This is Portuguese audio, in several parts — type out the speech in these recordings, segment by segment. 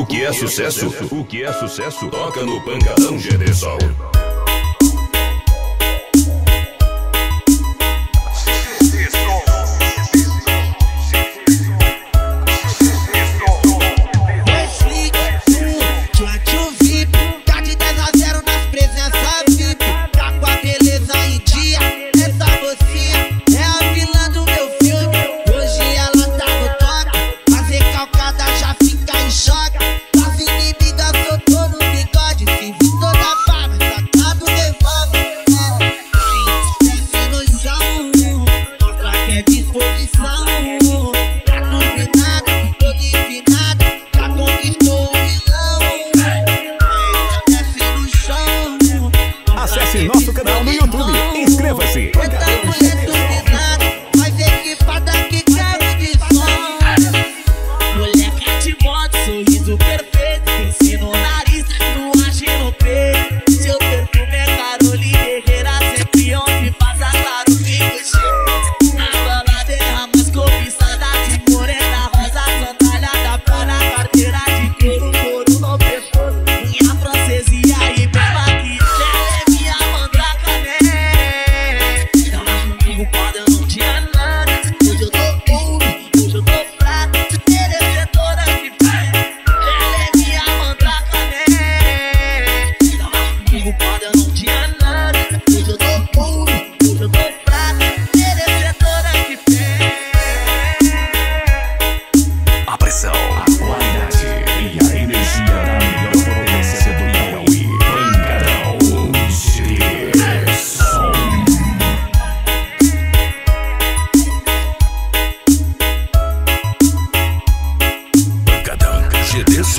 O que é sucesso? O que é sucesso? Toca no pancadão GD.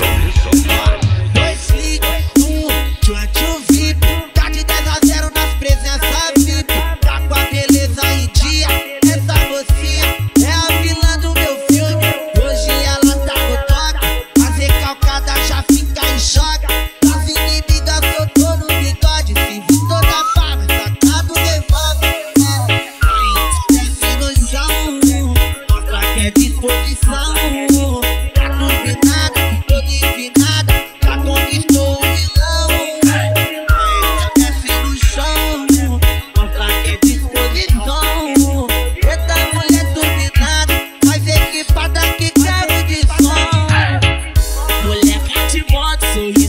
Song.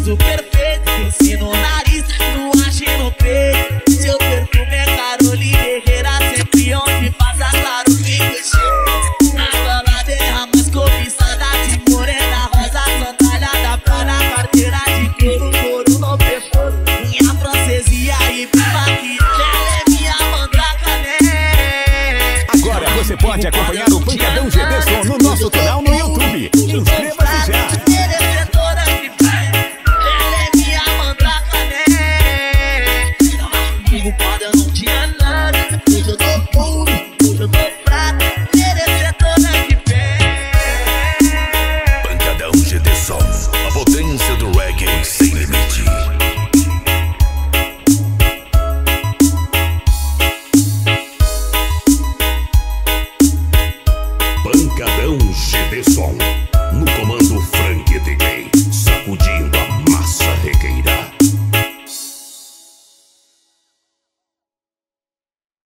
Pode acompanhar